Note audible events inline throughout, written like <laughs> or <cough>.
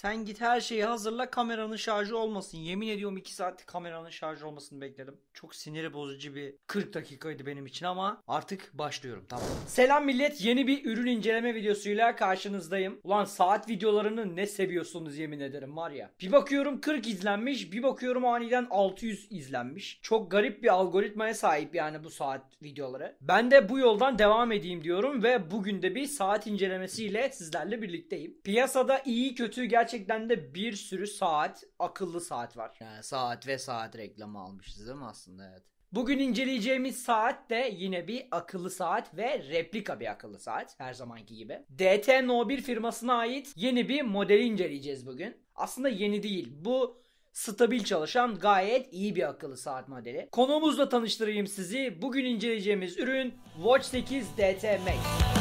Sen git her şeyi hazırla kameranın şarjı olmasın. Yemin ediyorum 2 saat kameranın şarjı olmasını bekledim. Çok siniri bozucu bir 40 dakikaydı benim için ama artık başlıyorum tamam. Selam millet yeni bir ürün inceleme videosuyla karşınızdayım. Ulan saat videolarını ne seviyorsunuz yemin ederim var ya. Bir bakıyorum 40 izlenmiş bir bakıyorum aniden 600 izlenmiş. Çok garip bir algoritmaya sahip yani bu saat videoları. Ben de bu yoldan devam edeyim diyorum ve bugün de bir saat incelemesiyle sizlerle birlikteyim. Piyasada iyi kötü gerçekten de bir sürü saat, akıllı saat var. Yani saat ve saat reklamı almışız değil mi aslında evet. Bugün inceleyeceğimiz saat de yine bir akıllı saat ve replika bir akıllı saat her zamanki gibi. DT No1 firmasına ait yeni bir modeli inceleyeceğiz bugün. Aslında yeni değil. Bu stabil çalışan gayet iyi bir akıllı saat modeli. Konuğumuzla tanıştırayım sizi. Bugün inceleyeceğimiz ürün Watch 8 DT Max.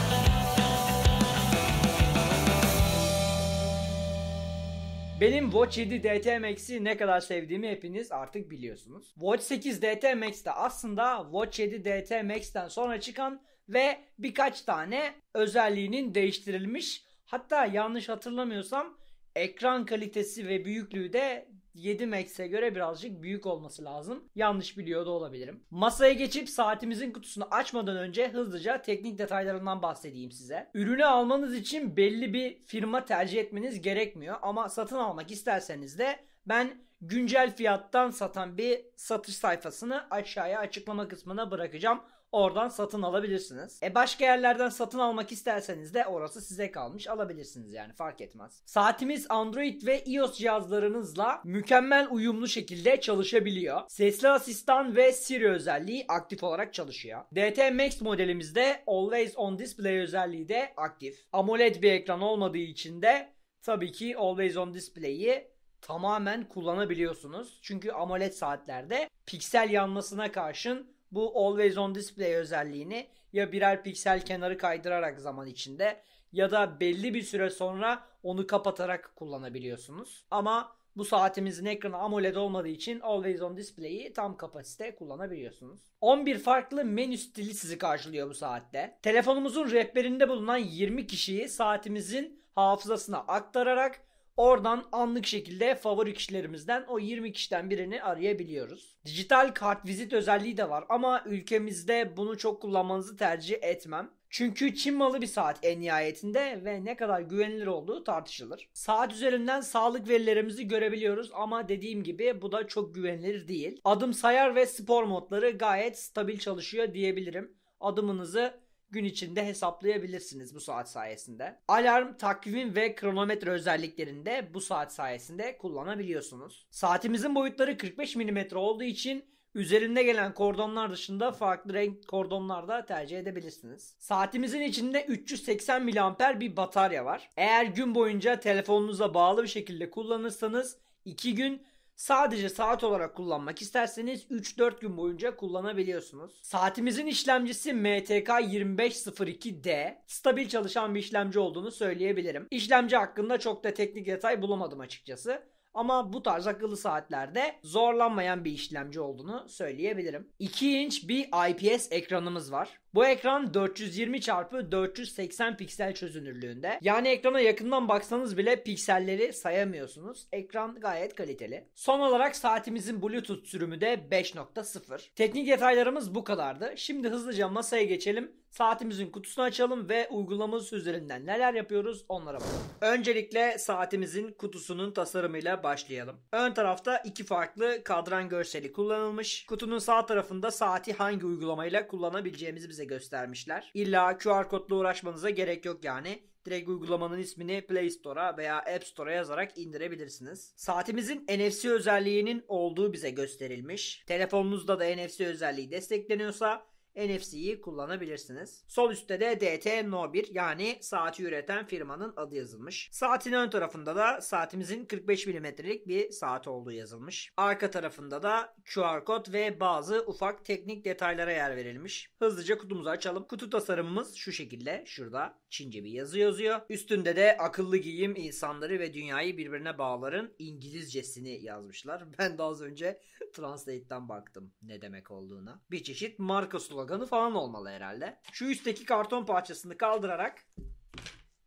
Benim Watch 7 DT Max'i ne kadar sevdiğimi hepiniz artık biliyorsunuz. Watch 8 DT Max de aslında Watch 7 DT Max'ten sonra çıkan ve birkaç tane özelliğinin değiştirilmiş. Hatta yanlış hatırlamıyorsam ekran kalitesi ve büyüklüğü de 7 Max'e göre birazcık büyük olması lazım. Yanlış biliyor da olabilirim. Masaya geçip saatimizin kutusunu açmadan önce hızlıca teknik detaylarından bahsedeyim size. Ürünü almanız için belli bir firma tercih etmeniz gerekmiyor ama satın almak isterseniz de ben güncel fiyattan satan bir satış sayfasını aşağıya açıklama kısmına bırakacağım. Oradan satın alabilirsiniz. E başka yerlerden satın almak isterseniz de orası size kalmış alabilirsiniz yani fark etmez. Saatimiz Android ve iOS cihazlarınızla mükemmel uyumlu şekilde çalışabiliyor. Sesli asistan ve Siri özelliği aktif olarak çalışıyor. DT Max modelimizde Always On Display özelliği de aktif. AMOLED bir ekran olmadığı için de tabii ki Always On Display'i tamamen kullanabiliyorsunuz. Çünkü AMOLED saatlerde piksel yanmasına karşın bu Always On Display özelliğini ya birer piksel kenarı kaydırarak zaman içinde ya da belli bir süre sonra onu kapatarak kullanabiliyorsunuz. Ama bu saatimizin ekranı AMOLED olmadığı için Always On Display'i tam kapasite kullanabiliyorsunuz. 11 farklı menü stili sizi karşılıyor bu saatte. Telefonumuzun rehberinde bulunan 20 kişiyi saatimizin hafızasına aktararak Oradan anlık şekilde favori kişilerimizden o 20 kişiden birini arayabiliyoruz. Dijital kart vizit özelliği de var ama ülkemizde bunu çok kullanmanızı tercih etmem. Çünkü Çin malı bir saat en nihayetinde ve ne kadar güvenilir olduğu tartışılır. Saat üzerinden sağlık verilerimizi görebiliyoruz ama dediğim gibi bu da çok güvenilir değil. Adım sayar ve spor modları gayet stabil çalışıyor diyebilirim. Adımınızı gün içinde hesaplayabilirsiniz bu saat sayesinde. Alarm, takvim ve kronometre özelliklerini de bu saat sayesinde kullanabiliyorsunuz. Saatimizin boyutları 45 mm olduğu için Üzerinde gelen kordonlar dışında farklı renk kordonlar da tercih edebilirsiniz. Saatimizin içinde 380 mAh bir batarya var. Eğer gün boyunca telefonunuza bağlı bir şekilde kullanırsanız 2 gün Sadece saat olarak kullanmak isterseniz 3-4 gün boyunca kullanabiliyorsunuz. Saatimizin işlemcisi MTK 2502D. Stabil çalışan bir işlemci olduğunu söyleyebilirim. İşlemci hakkında çok da teknik detay bulamadım açıkçası. Ama bu tarz akıllı saatlerde zorlanmayan bir işlemci olduğunu söyleyebilirim. 2 inç bir IPS ekranımız var. Bu ekran 420 x 480 piksel çözünürlüğünde. Yani ekrana yakından baksanız bile pikselleri sayamıyorsunuz. Ekran gayet kaliteli. Son olarak saatimizin Bluetooth sürümü de 5.0. Teknik detaylarımız bu kadardı. Şimdi hızlıca masaya geçelim. Saatimizin kutusunu açalım ve uygulamamız üzerinden neler yapıyoruz onlara bakalım. Öncelikle saatimizin kutusunun tasarımıyla başlayalım. Ön tarafta iki farklı kadran görseli kullanılmış. Kutunun sağ tarafında saati hangi uygulamayla kullanabileceğimizi bize göstermişler. İlla QR kodla uğraşmanıza gerek yok yani. Direkt uygulamanın ismini Play Store'a veya App Store'a yazarak indirebilirsiniz. Saatimizin NFC özelliğinin olduğu bize gösterilmiş. Telefonunuzda da NFC özelliği destekleniyorsa NFC'yi kullanabilirsiniz. Sol üstte de DT No 1 yani saati üreten firmanın adı yazılmış. Saatin ön tarafında da saatimizin 45 mm'lik bir saat olduğu yazılmış. Arka tarafında da QR kod ve bazı ufak teknik detaylara yer verilmiş. Hızlıca kutumuzu açalım. Kutu tasarımımız şu şekilde. Şurada Çince bir yazı yazıyor. Üstünde de akıllı giyim insanları ve dünyayı birbirine bağların İngilizcesini yazmışlar. <laughs> Ben de az önce Translate'den baktım ne demek olduğuna. Bir çeşit marka sloganı falan olmalı herhalde. Şu üstteki karton parçasını kaldırarak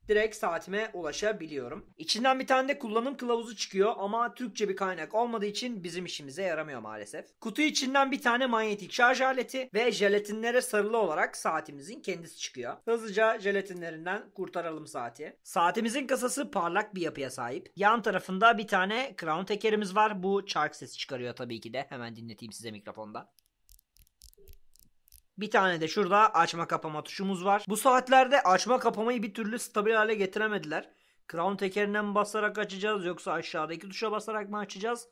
direkt saatime ulaşabiliyorum. İçinden bir tane de kullanım kılavuzu çıkıyor ama Türkçe bir kaynak olmadığı için bizim işimize yaramıyor maalesef. Kutu içinden bir tane manyetik şarj aleti ve jelatinlere sarılı olarak saatimizin kendisi çıkıyor. Hızlıca jelatinlerinden kurtaralım saati. Saatimizin kasası parlak bir yapıya sahip. Yan tarafında bir tane crown tekerimiz var. Bu çark sesi çıkarıyor tabii ki de. Hemen dinleteyim size mikrofonda. Bir tane de şurada açma kapama tuşumuz var. Bu saatlerde açma kapamayı bir türlü stabil hale getiremediler. Crown tekerinden basarak açacağız yoksa aşağıdaki tuşa basarak mı açacağız?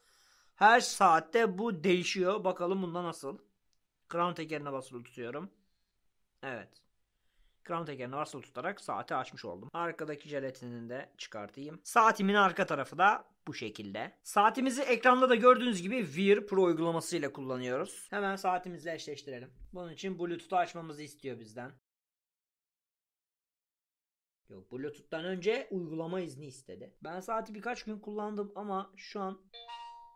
Her saatte bu değişiyor. Bakalım bunda nasıl. Crown tekerine basılı tutuyorum. Evet. Crown tekerine basılı tutarak saati açmış oldum. Arkadaki jelatinini de çıkartayım. Saatimin arka tarafı da bu şekilde. Saatimizi ekranda da gördüğünüz gibi Wear Pro uygulamasıyla kullanıyoruz. Hemen saatimizle eşleştirelim. Bunun için Bluetooth'u açmamızı istiyor bizden. Yok Bluetooth'tan önce uygulama izni istedi. Ben saati birkaç gün kullandım ama şu an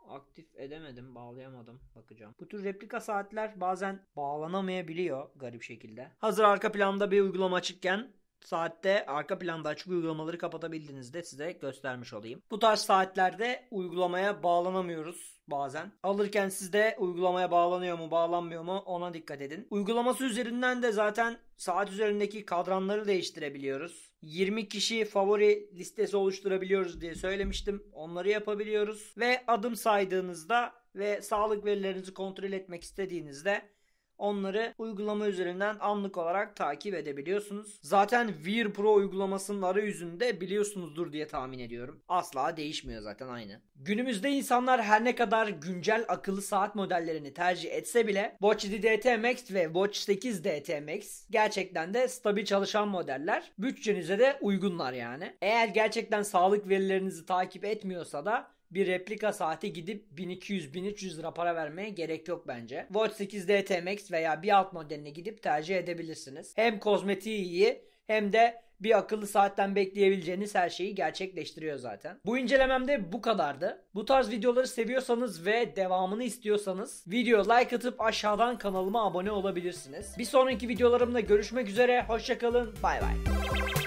aktif edemedim, bağlayamadım. Bakacağım. Bu tür replika saatler bazen bağlanamayabiliyor garip şekilde. Hazır arka planda bir uygulama açıkken saatte arka planda açık uygulamaları kapatabildiğinizde size göstermiş olayım. Bu tarz saatlerde uygulamaya bağlanamıyoruz bazen. Alırken sizde uygulamaya bağlanıyor mu bağlanmıyor mu ona dikkat edin. Uygulaması üzerinden de zaten saat üzerindeki kadranları değiştirebiliyoruz. 20 kişi favori listesi oluşturabiliyoruz diye söylemiştim. Onları yapabiliyoruz. Ve adım saydığınızda ve sağlık verilerinizi kontrol etmek istediğinizde Onları uygulama üzerinden anlık olarak takip edebiliyorsunuz. Zaten Wear Pro uygulamasının arayüzünde biliyorsunuzdur diye tahmin ediyorum. Asla değişmiyor zaten aynı. Günümüzde insanlar her ne kadar güncel akıllı saat modellerini tercih etse bile Watch 7 DT Max ve Watch 8 DT Max gerçekten de stabil çalışan modeller. Bütçenize de uygunlar yani. Eğer gerçekten sağlık verilerinizi takip etmiyorsa da bir replika saati gidip 1200-1300 lira para vermeye gerek yok bence. Watch 8 DT veya bir alt modeline gidip tercih edebilirsiniz. Hem kozmetiği iyi hem de bir akıllı saatten bekleyebileceğiniz her şeyi gerçekleştiriyor zaten. Bu incelememde bu kadardı. Bu tarz videoları seviyorsanız ve devamını istiyorsanız video like atıp aşağıdan kanalıma abone olabilirsiniz. Bir sonraki videolarımda görüşmek üzere. Hoşçakalın. Bay bay.